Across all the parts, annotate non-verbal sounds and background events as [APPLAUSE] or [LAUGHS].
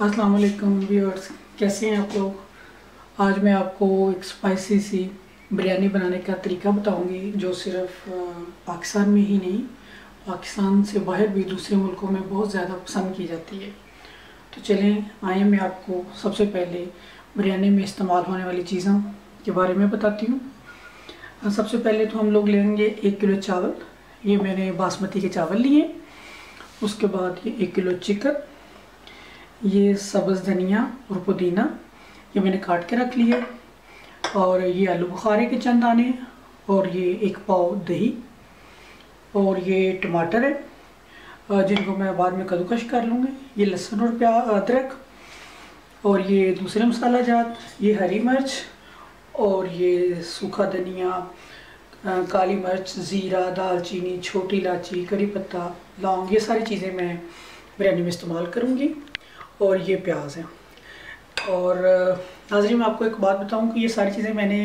अस्सलाम वालेकुम व्यूअर्स, कैसे हैं आप लोग? आज मैं आपको एक स्पाइसी सी बिरयानी बनाने का तरीका बताऊँगी, जो सिर्फ़ पाकिस्तान में ही नहीं, पाकिस्तान से बाहर भी दूसरे मुल्कों में बहुत ज़्यादा पसंद की जाती है। तो चलें, आए मैं आपको सबसे पहले बिरयानी में इस्तेमाल होने वाली चीज़ों के बारे में बताती हूँ। सबसे पहले तो हम लोग लेंगे एक किलो चावल। ये मैंने बासमती के चावल लिए। उसके बाद ये एक किलो चिकन। ये सब्ज़ धनिया और पुदीना ये मैंने काट के रख लिया और ये आलू बुखारे के चंद दाने और ये एक पाव दही और ये टमाटर है जिनको मैं बाद में कद्दूकश कर लूँगी। ये लहसुन और प्याज अदरक और ये दूसरे मसाला जात, ये हरी मिर्च और ये सूखा धनिया काली मिर्च, ज़ीरा, दालचीनी, छोटी इलायची, करी पत्ता, लौंग, ये सारी चीज़ें मैं बिरयानी में इस्तेमाल करूँगी। और ये प्याज है। और नाजरी मैं आपको एक बात बताऊँ कि ये सारी चीज़ें मैंने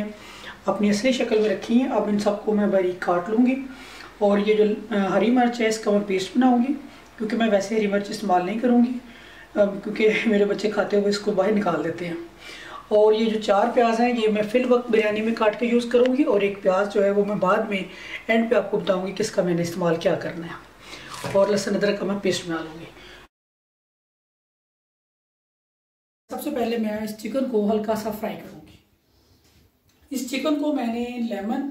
अपनी असली शक्ल में रखी हैं। अब इन सबको मैं बारीक काट लूँगी और ये जो हरी मिर्च है, इसका मैं पेस्ट बनाऊँगी क्योंकि मैं वैसे हरी मिर्च इस्तेमाल नहीं करूँगी क्योंकि [LAUGHS] मेरे बच्चे खाते हुए इसको बाहर निकाल देते हैं। और ये जो चार प्याज हैं, ये मैं फिल वक्त बिरयानी में काट के यूज़ करूँगी और एक प्याज जो है वो मैं बाद में एंड पे आपको बताऊँगी किसका मैंने इस्तेमाल क्या करना है। और लहसुन अदरक का मैं पेस्ट बना लूँगी। सबसे पहले मैं इस चिकन को हल्का सा फ्राई करूँगी। इस चिकन को मैंने लेमन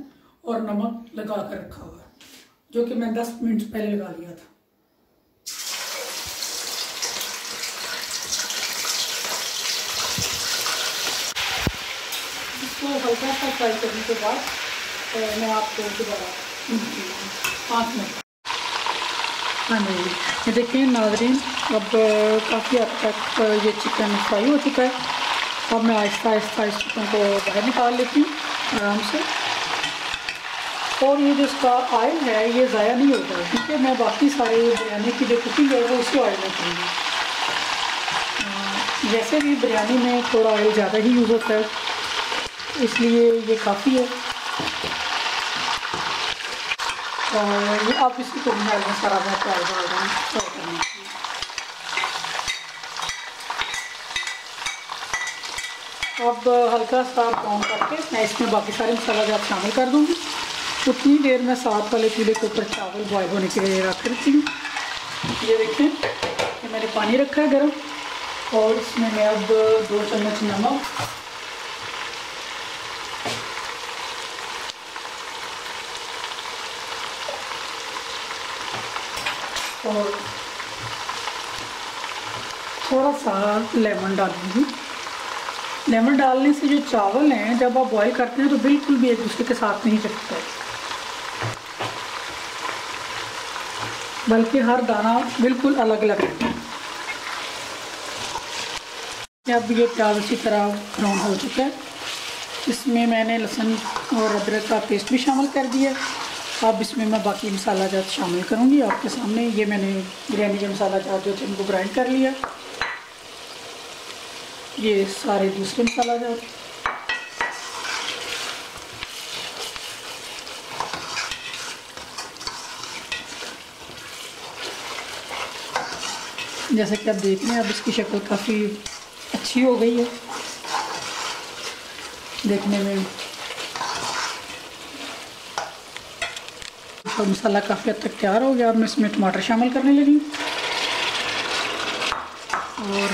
और नमक लगा कर रखा हुआ है जो कि मैं 10 मिनट पहले लगा लिया था। इसको हल्का सा फ्राई करने के बाद मैं आपको दोबारा पाँच मिनट। हाँ ये देखिए, नाजरीन, अब काफ़ी हद तक ये चिकन फ्राई हो चुका है। अब मैं आहिस्ता आहिस्ता इस चिकन को बाहर निकाल लेती हूँ, आराम से। और ये जो इसका ऑयल है, ये ज़ाया नहीं होता है क्योंकि मैं बाकी सारे बिरयानी की जो कुकिंग है, वो उसी ऑयल में करूँगी। वैसे भी बिरयानी में थोड़ा ऑयल ज़्यादा ही यूज़ होता है, इसलिए ये काफ़ी है। और ये आप इसी को बनाए में सारा मैं फ्राई डाल रहा हूँ फ्राई करने की अब हल्का सा ब्राउन करके मैं इसमें बाकी सारे मसाला जात शामिल कर दूँगी। उतनी देर मैं साथ वाले चूल्हे के ऊपर चावल बॉयल होने के लिए रख देती हूँ। ये देखें ये मैंने पानी रखा है गर्म। और इसमें मैं अब दो चम्मच नमक और थोड़ा सा लेमन डाल डालूँगी। लेमन डालने से जो चावल हैं, जब आप बॉईल करते हैं तो बिल्कुल भी एक दूसरे के साथ नहीं चटकता। बल्कि हर दाना बिल्कुल अलग अलग है। अब ये प्याज अच्छी तरह ब्राउन हो चुका है। इसमें मैंने लहसुन और अदरक का पेस्ट भी शामिल कर दिया अब इसमें मैं बाकी मसाला जात शामिल करूँगी। आपके सामने ये मैंने बिरयानी के मसाला जात जो थे उनको ग्राइंड कर लिया। ये सारे दूसरे मसाला जात। जैसे कि आप देख रहे हैं, अब इसकी शक्ल काफ़ी अच्छी हो गई है। देखने में और मसाला काफ़ी हद तक तैयार हो गया। अब मैं इसमें टमाटर शामिल करने लगी और,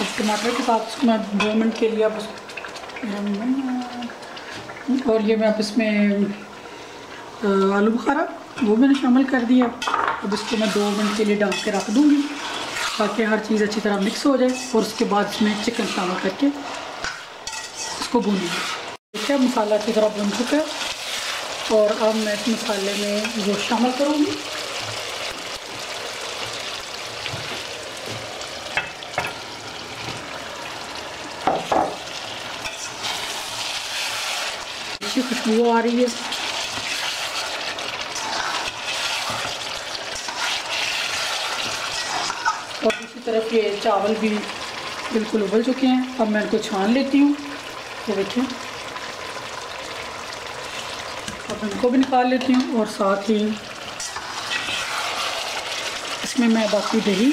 अब टमाटर के साथ मैं दो मिनट के लिए अब और ये मैं अब इसमें आलू बुखारा, वो मैंने शामिल कर दिया। अब इसको मैं दो मिनट के लिए डाल के रख दूँगी, ताकि हर चीज़ अच्छी तरह मिक्स हो जाए, और उसके बाद इसमें चिकन शामिल करके इसको भूनेंगे देखिए मसाला अच्छी तरह भून चुका है। और अब मैं इस मसाले में गोश्त शामिल करूँगी। अच्छी खुशबू आ रही है। और दूसरी तरफ़ ये चावल भी बिल्कुल उबल चुके हैं। अब मैं इनको छान लेती हूँ। ये देखिए अब इनको भी निकाल लेती हूँ और साथ ही इसमें मैं बाकी दही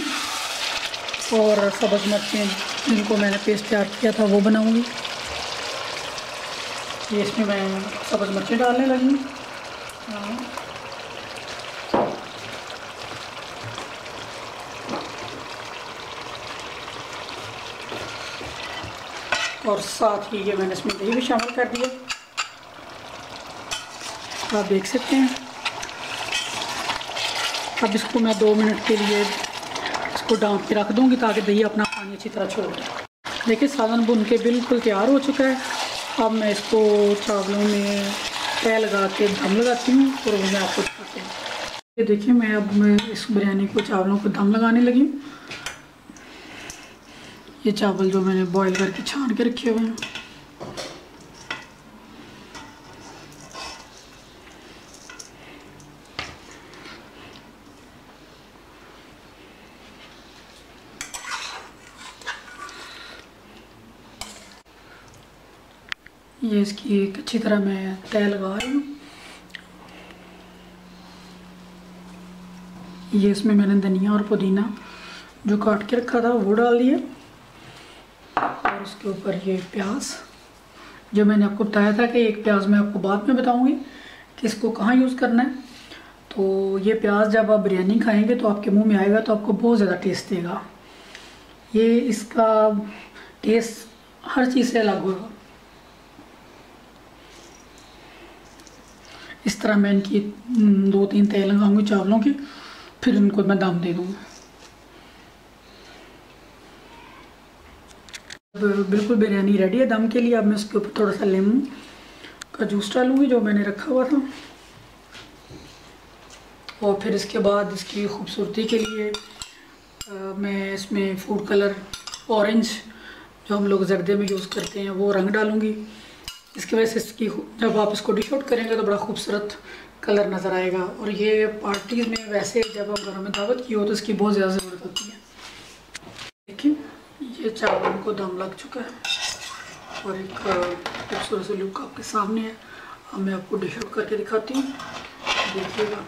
और सब्ज़ मिर्चें जिनको मैंने पेस्ट तैयार किया था वो बनाऊँगी। ये इसमें मैं सब्ज़ मिर्चें डालने लगी और साथ ही ये मैंने इसमें दही भी शामिल कर दिया। आप देख सकते हैं। अब इसको मैं दो मिनट के लिए इसको डांप के रख दूँगी ताकि दही अपना पानी अच्छी तरह छोड़ दे देखिए सालन बुन के बिल्कुल तैयार हो चुका है। अब मैं इसको चावलों में तय लगा के दम लगाती हूँ और वो मैं आपको दिखाती हूँ। ये देखिए, मैं अब मैं इस बिरयानी को चावलों को दम लगाने लगी ये चावल जो मैंने बॉईल करके छान के रखे हुए हैं। ये इसकी एक अच्छी तरह मैं तय लगा रही हूँ। ये इसमें मैंने धनिया और पुदीना जो काट के रखा था वो डाल दिया। और उसके ऊपर ये प्याज। जो मैंने आपको बताया था कि एक प्याज मैं आपको बाद में बताऊँगी कि इसको कहाँ यूज़ करना है। तो ये प्याज जब आप बिरयानी खाएँगे तो आपके मुँह में आएगा तो आपको बहुत ज़्यादा टेस्ट देगा। ये इसका टेस्ट हर चीज़ से अलग होगा। इस तरह मैं इनकी दो तीन तेल लगाऊँगी चावलों की फिर इनको मैं दम दे दूँगी। बिल्कुल बिरयानी रेडी है दम के लिए अब मैं उसके ऊपर थोड़ा सा लेमन का जूस डालूँगी जो मैंने रखा हुआ था। और फिर इसके बाद इसकी खूबसूरती के लिए आ, मैं इसमें फ़ूड कलर ऑरेंज जो हम लोग जर्दे में यूज़ करते हैं वो रंग डालूँगी। इसकी वजह से इसकी जब आप इसको डिश आउट करेंगे तो बड़ा खूबसूरत कलर नज़र आएगा। और ये पार्टीज़ में वैसे जब आप घरों में दावत की हो तो इसकी बहुत ज़्यादा ज़रूरत होती है। देखिए, ये चावल को दम लग चुका है और एक खूबसूरत सी लुक आपके सामने है। अब मैं आपको डिश आउट करके दिखाती हूँ। देखिएगा।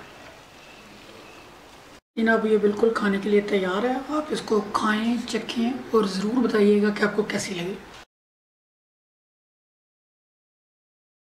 इन अब ये बिल्कुल खाने के लिए तैयार है। आप इसको खाएँ, चखें और ज़रूर बताइएगा कि आपको कैसी लगी।